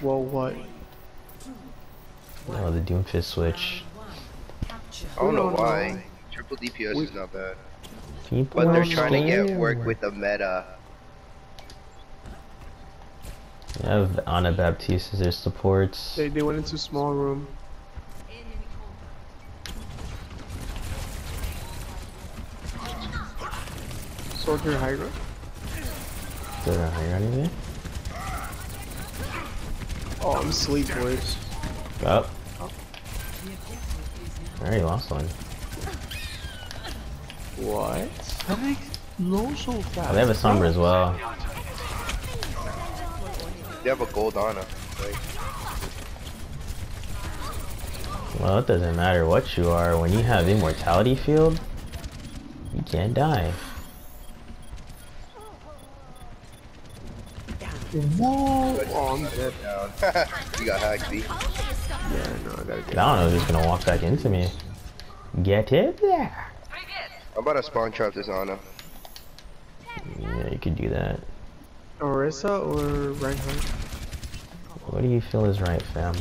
Well, what? Oh, the Doomfist switch. I don't know No, no. why. Triple DPS We- is not bad. People But they're trying to get work with the meta. They have Ana Baptiste as their supports. They they went into small room. Soldier Hydra. They're not here anything. Oh, I'm asleep, boys. Up. I already lost one. What? How did I know so fast? Oh, they have a Sombra as well. They have a gold on them. Like, Well, it doesn't matter what you are. When you have Immortality Field, you can't die. Whoa! Oh, I'm dead. down. you got hacked, B. Yeah, no, I gotta I get. don't know who's gonna walk back into me. Get it there. I'm about to spawn trap this Ana. Yeah, you could do that. Orisa or Reinhardt? What do you feel is right, fam?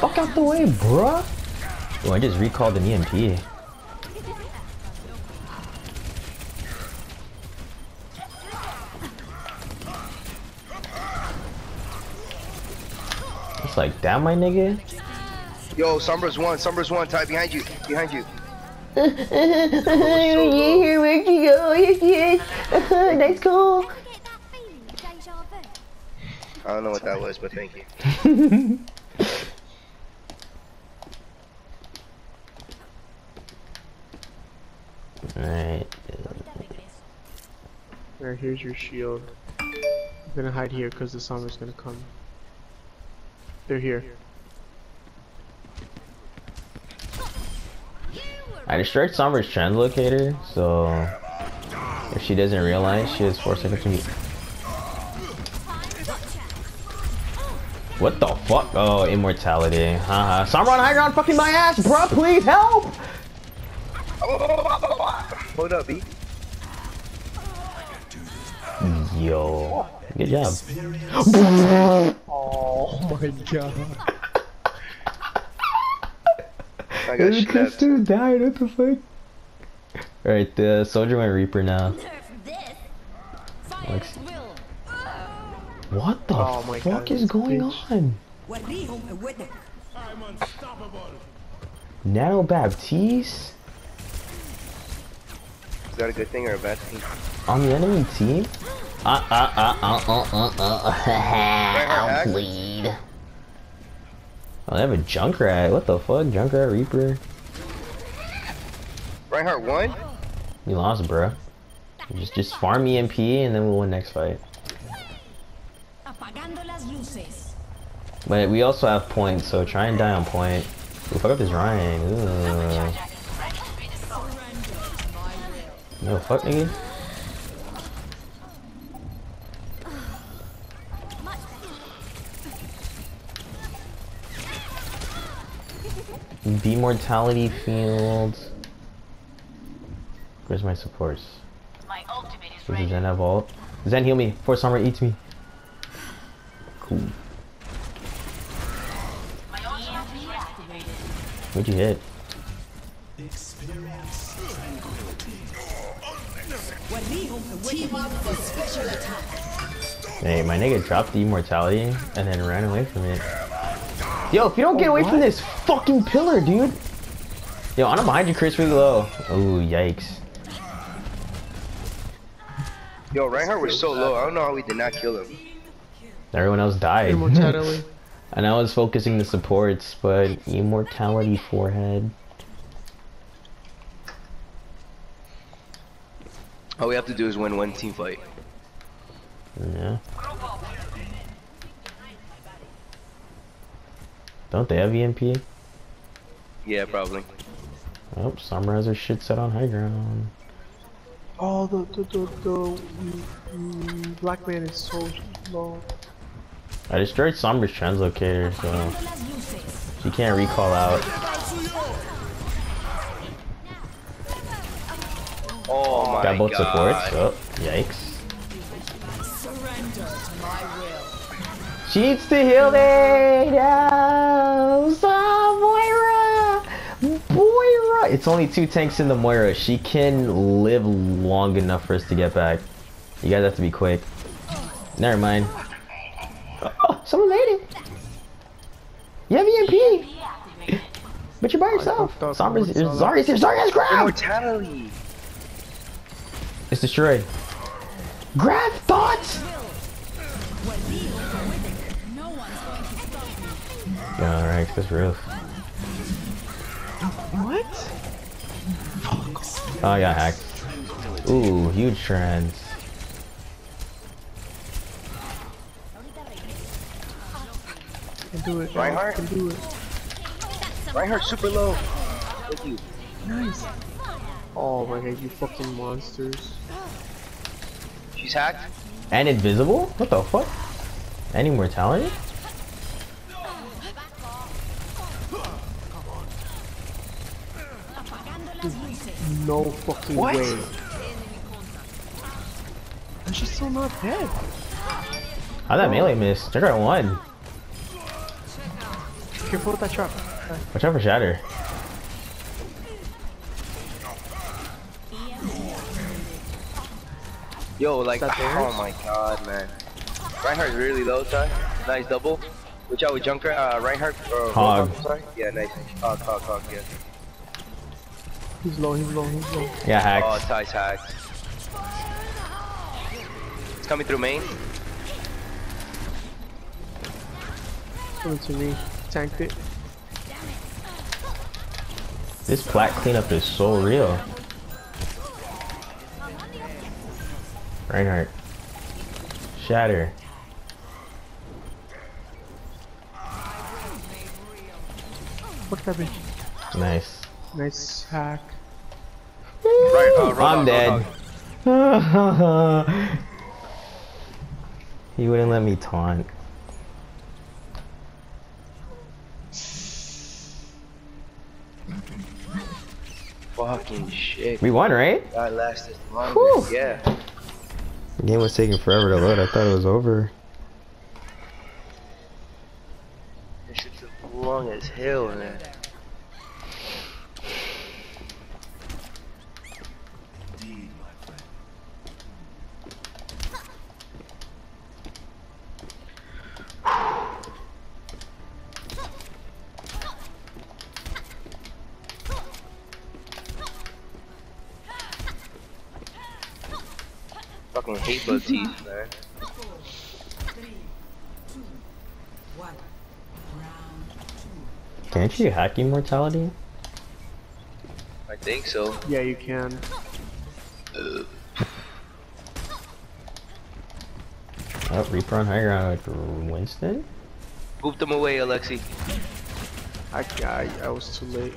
Fuck out the way, bruh! Oh, I just recalled an EMP. Like, damn, my nigga. Yo, Sombra's one. Sombra's one. Ty behind you. Behind you. here, where'd you go? Here she is. nice call. I get that feeling. I don't know what that was, but thank you. Alright. Alright, here's your shield. I'm gonna hide here because the Sombra's gonna come. They're here. I destroyed Sombra's translocator, so if she doesn't realize she has four seconds to meet. What the fuck? Oh, immortality. Haha. Sombra on high ground fucking my ass, bruh, please help! Hold up, B. Yo. Good job. Oh my god. I got snapped. dude died, what the fuck? Alright, the soldier went Reaper now. Like, what the Oh my fuck God, is going bitch. on? Nano Baptiste? Is that a good thing or a bad thing? On the enemy team? Uh, uh, uh, uh, uh, uh, uh, bleed. Oh, they have a Junkrat. What the fuck? Junkrat Reaper. Reinhardt one? We lost, bro. Just, just farm EMP and then we'll win next fight. But we also have points, so try and die on point. Ooh, fuck up this Ryan. Ugh. No, fuck, nigga. B mortality field. Where's my supports? My ultimate is Does ready. Zen have ult? Zen heal me before Sombra eats me. Cool. My ultimate is activated. What'd you hit? Hey, my nigga dropped the immortality and then ran away from it. Yo, if you don't get away from this fucking pillar, dude. Yo, I'm behind you, Chris, really low. Ooh, yikes. Yo, Reinhardt was so low. I don't know how we did not kill him. Everyone else died. Immortality. and I was focusing the supports, but immortality forehead. All we have to do is win one team fight. Yeah. Don't they have EMP? Yeah, probably. Oh, Sombra has her shit set on high ground. Oh, the the the, the mm, black man is so low. I destroyed Sombra's translocator, so Apagando las she can't recall out. Oh my Got both god. supports. Oh, yikes. She needs to heal it. No, It's only two tanks in the Moira. She can live long enough for us to get back. You guys have to be quick. Never mind. Oh, someone made it. You have EMP. But you're by yourself. fucked up. Sombra's, I. Zarya's here. Zarya has grab. Immortality. It's destroyed. Grab thoughts. Alright, this roof. What? Oh, I got hacked. Ooh, huge trends. Can do it. guys. Reinhardt? Can do it. Reinhardt super low. Thank you. Nice. Oh my god, you fucking monsters. She's hacked. And invisible? What the fuck? Any immortality? No fucking What? way. And she's still not dead. How'd that melee miss? Check out one. Careful with that trap. Watch out for Shatter. Yo, like, that theirs? oh my god, man. Reinhardt's really low, son. Nice double. Watch out with Junker, uh, Reinhardt. Uh, Hog. Roadhog, Sorry. Yeah, nice. Hog, hog, hog, yeah. He's low, he's low, he's low. Yeah, Oh, hacked. Ty's hacked. It's coming through main. Coming to me. Tanked it. This plat cleanup is so real. Reinhardt. Shatter. Fuck that bitch. Nice. Nice hack. Right, uh, Roadhog, I'm dead. Roadhog. he wouldn't let me taunt. Fucking shit. We won, right? That lasted longer. Whew. Yeah. The game was taking forever to load. I thought it was over. This shit took long as hell, man. Fucking hate Baptiste, man. Can't you hack immortality? I think so. Yeah, you can. Uh, oh, Reaper on high ground with Winston? Boop them away, Alexi. I, I, I was too late.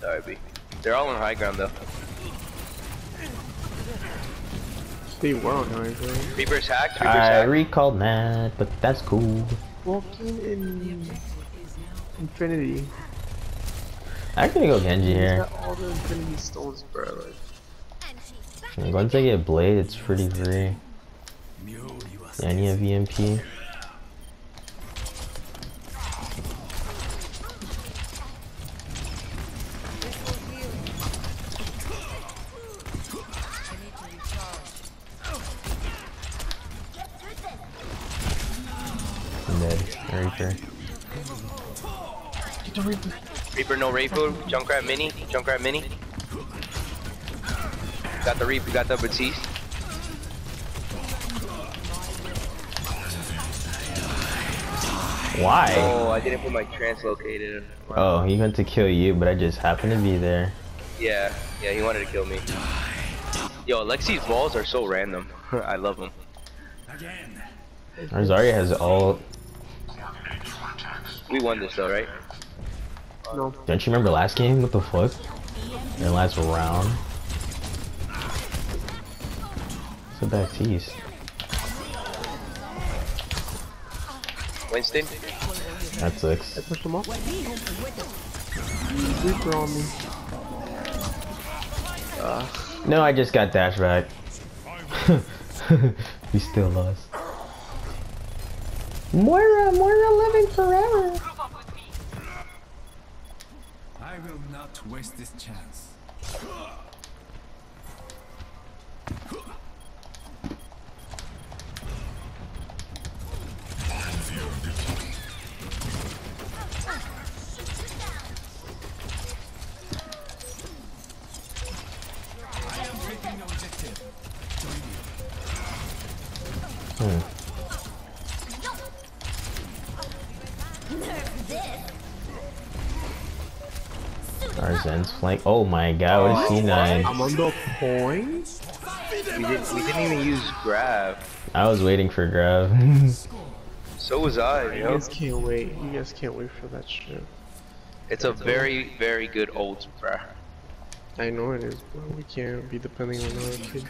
Sorry, B. They're all on high ground though. They were on high ground. Reaper's hacked. Reaper's I hacked. recalled Matt, but that's cool. Walking in Infinity. I'm gonna go Genji here. all the Infinity stones, bro. Like, And she's back. Once I get Blade, it's pretty free. Yeah, I need a EMP. I'm dead. Reaper. Reaper no Reaper. Junkrat mini. Junkrat mini. Got the Reaper. Got the Baptiste. Why? Oh, I didn't put my translocated. Oh, he went to kill you, but I just happened to be there. Yeah, yeah, he wanted to kill me. Yo, Alexi's balls are so random. I love them. Our Zarya has all. We won this though, right? no. Don't you remember last game? What the fuck? The last round. It's a Baptiste. Winston. That sucks. I pushed him off. Reaper on me. Ugh. No, I just got dash back. we still lost. Moira, Moira living forever. Group up with me. I will not waste this chance. I am taking the objective. Join me. Arzen's flank. Oh my god, what is C9? I'm on the point. We didn't. We didn't even use grab. I was waiting for grab. So was I. You You know, guys can't wait. You guys can't wait for that shit. it's a very, very good ult, bruh. I know it is, but we can't be depending on other kids.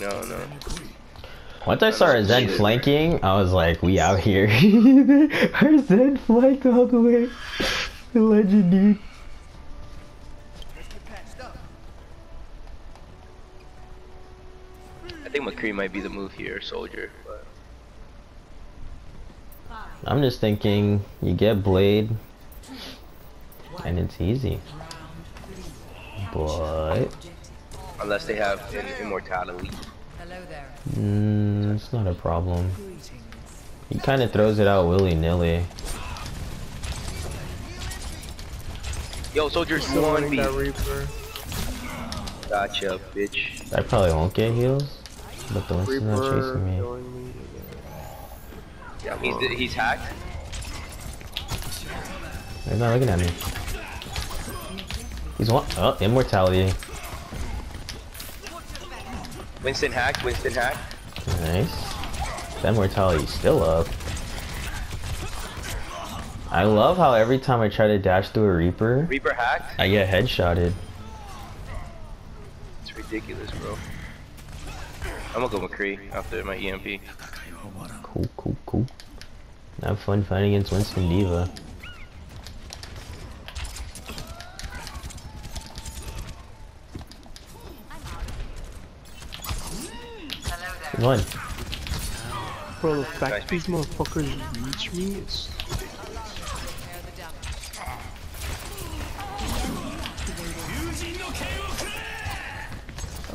No, no. Once I saw Arzen flanking, I was like, we out here. Arzen flanked all the way. The legend, dude. I think McCree might be the move here, soldier. But I'm just thinking, you get Blade, and it's easy. But, unless they have an immortality. Hello there. mm, it's not a problem. He kind of throws it out willy-nilly. Yo, soldier, Still one wanting B. that Reaper. Gotcha, bitch. I probably won't get heals, but the Winston's not chasing me. me. Yeah, he's he's hacked. He's not looking at me. He's one. Oh, immortality. Winston hacked. Winston hacked. Nice. That immortality's still up. I love how every time I try to dash through a Reaper, Reaper hacked. I get headshotted. It's ridiculous, bro. I'm gonna go McCree after my EMP. Cool, cool, cool. Have fun fighting against Winston D.Va. Hello there. Good one. Bro, the fact these motherfuckers reach me is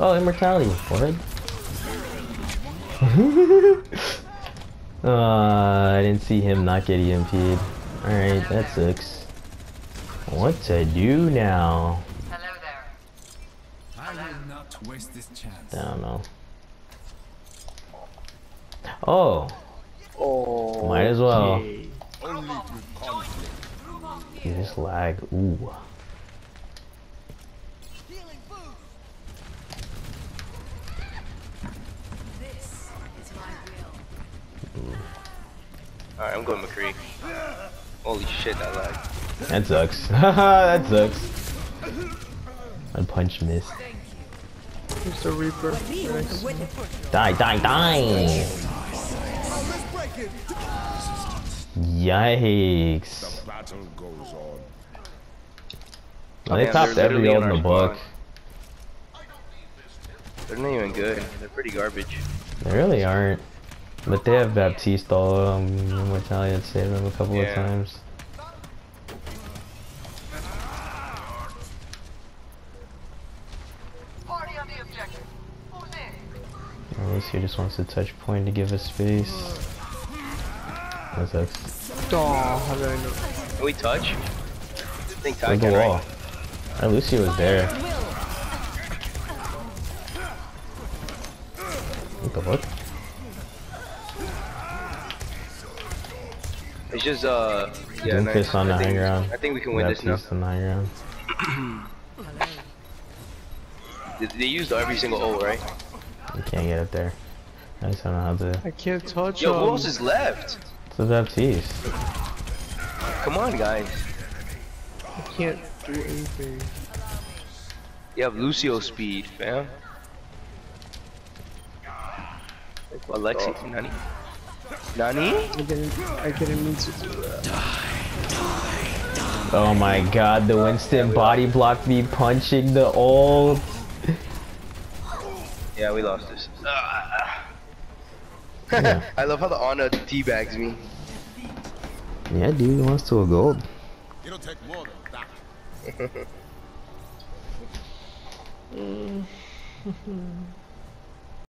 Oh, immortality. What? uh, I didn't see him not get EMP'd. Alright, that sucks. What to do now? Hello there. I will not waste this chance. I don't know. Oh, Oh. Might as well. okay. you just lag. Ooh. Alright, I'm going McCree. Holy shit, that lag. That sucks. that sucks. My punch missed. There's the Reaper. Nice. Die, die, die! Yikes. Battle goes on. Well, they Man, topped they're every old in the book. They're not even good. They're pretty garbage. They really aren't. But they have Baptiste all um, immortality that saved them a couple Yeah. of times. Party on the objective. Who's in? At he just wants to touch point to give us space. That sucks. Oh, how did I know? Can we touch? I think Ty the wall? right? Oh, Lucio was there. What the fuck? It's just, uh, yeah, Doomfist nice. on the I high think, ground. I think we can win this now. On the high ground. They, they used every single ult, right? You can't get up there. I just don't know how to. I can't touch Yo, him. who else is left? So a Baptiste. Come on, guys. I can't do anything. You have Lucio speed, fam. Alexi, Nani? Nani? I didn't. I didn't mean to do that. Oh my god, the Winston body blocked me punching the old. Yeah, we lost this. Ah. Yeah. I love how the Ana teabags me. Yeah, dude, he wants to a gold. It'll take more than that.